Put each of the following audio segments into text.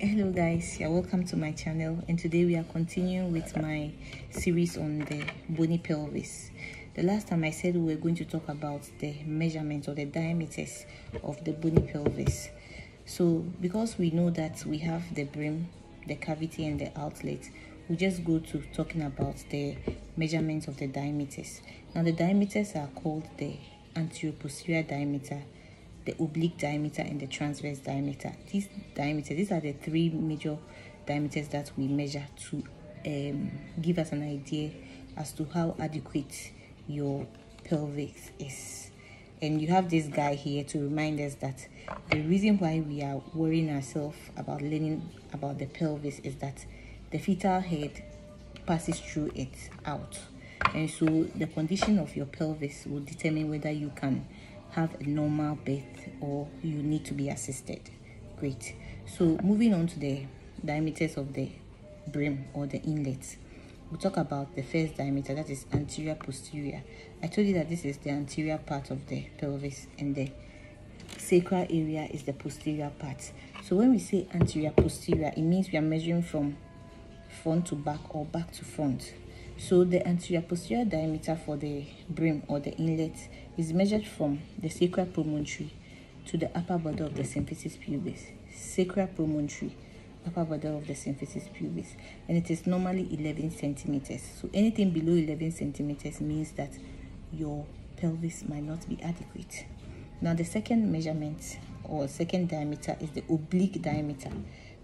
hello guys. You're welcome to my channel and today we are continuing with my series on the bony pelvis. The last time i said we were going to talk about the measurements or the diameters of the bony pelvis. So because we know that we have the brim the cavity and the outlet we just go to talking about the measurements of the diameters. Now the diameters are called the anterior posterior diameter the oblique diameter and the transverse diameter. These diameters, these are the three major diameters that we measure to um, give us an idea as to how adequate your pelvis is. And you have this guy here to remind us that the reason why we are worrying ourselves about learning about the pelvis is that the fetal head passes through it out. And so the condition of your pelvis will determine whether you can have a normal birth or you need to be assisted. Great. So moving on to the diameters of the brim or the inlet. We'll talk about the first diameter that is anterior posterior. I told you that this is the anterior part of the pelvis and the sacral area is the posterior part. So when we say anterior posterior it means we are measuring from front to back or back to front so the anterior posterior diameter for the brim or the inlet is measured from the sacral promontory to the upper border of the symphysis pubis. Sacral promontory, upper border of the symphysis pubis. And it is normally 11 centimeters. So anything below 11 centimeters means that your pelvis might not be adequate. Now the second measurement or second diameter is the oblique diameter.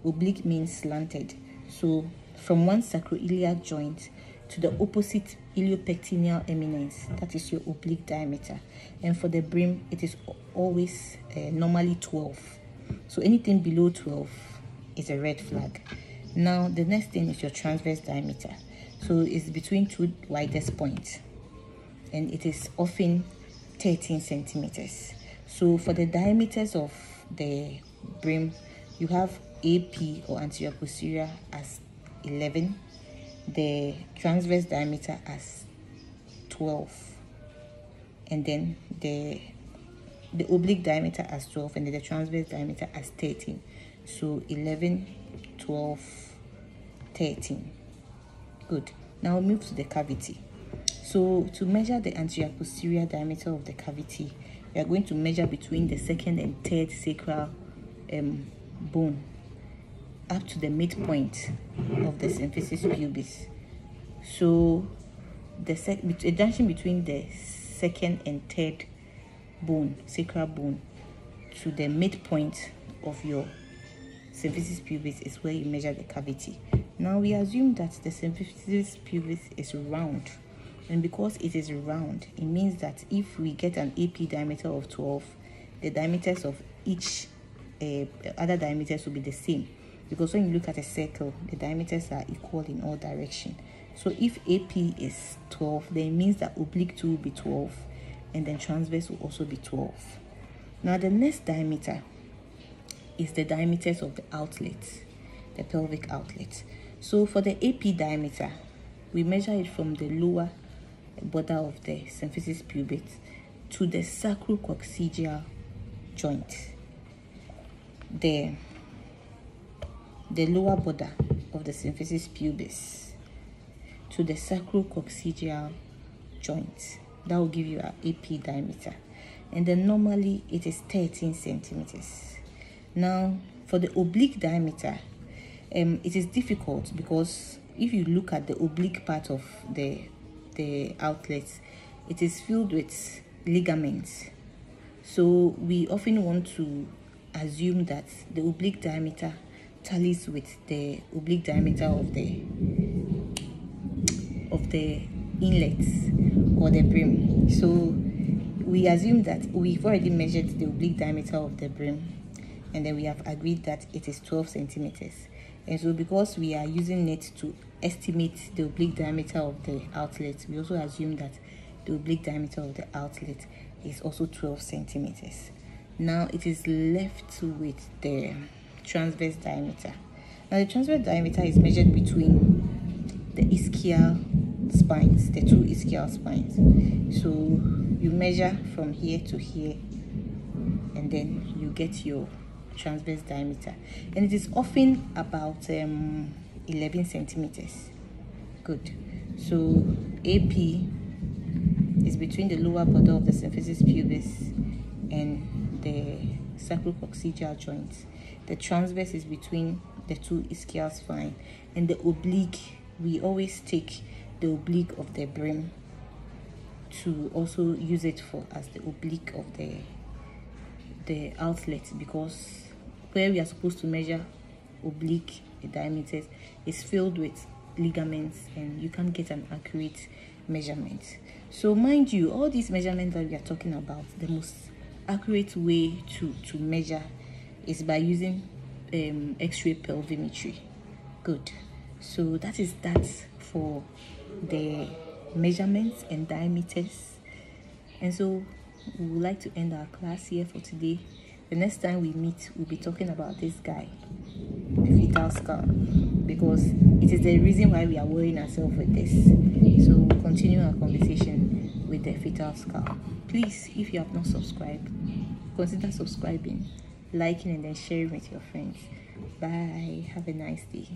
Oblique means slanted. So from one sacroiliac joint to the opposite iliopectineal eminence that is your oblique diameter. And for the brim it is always uh, normally 12 so anything below 12 is a red flag. Now the next thing is your transverse diameter. So it's between two widest points and it is often 13 centimeters. So for the diameters of the brim you have ap or anterior posterior as 11 the transverse diameter as 12 and then the the oblique diameter as 12 and then the transverse diameter as 13 so 11 12 13 good. Now move to the cavity. So to measure the anterior posterior diameter of the cavity we are going to measure between the second and third sacral um, bone up to the midpoint of the symphysis pubis. So the sec a junction between the second and third bone, sacral bone, to the midpoint of your symphysis pubis is where you measure the cavity. Now we assume that the symphysis pubis is round. And because it is round, it means that if we get an AP diameter of 12, the diameters of each uh, other diameters will be the same because when you look at a circle the diameters are equal in all direction. So if ap is 12 then it means that oblique 2 will be 12 and then transverse will also be 12 now the next diameter is the diameters of the outlet the pelvic outlet. So for the ap diameter we measure it from the lower border of the symphysis pubis to the sacrococcygeal joint. The the lower border of the symphysis pubis to the sacrococcygeal joint. That will give you an AP diameter. And then normally it is 13 centimeters. Now, for the oblique diameter, um, it is difficult because if you look at the oblique part of the the outlet, it is filled with ligaments. So we often want to assume that the oblique diameter tallies with the oblique diameter of the of the inlets or the brim. So we assume that we've already measured the oblique diameter of the brim and then we have agreed that it is 12 centimeters. And so because we are using it to estimate the oblique diameter of the outlet we also assume that the oblique diameter of the outlet is also 12 centimeters. Now it is left with the transverse diameter. Now the transverse diameter is measured between the ischial spines, the two ischial spines. So you measure from here to here and then you get your transverse diameter and it is often about um, 11 centimeters good so ap is between the lower border of the symphysis pubis and the sacrococcygeal joint. The transverse is between the two ischial spine and the oblique we always take the oblique of the brim to also use it for as the oblique of the the outlet because where we are supposed to measure oblique diameters is filled with ligaments and you can't get an accurate measurement. So mind you all these measurements that we are talking about the most accurate way to to measure is by using um, x-ray pelvimetry. Good. So that is that for the measurements and diameters. And so we would like to end our class here for today. The next time we meet we'll be talking about this guy the fetal skull because it is the reason why we are worrying ourselves with this. So we'll continue our conversation the fetal skull please if you have not subscribed consider subscribing liking and then sharing with your friends. Bye. Have a nice day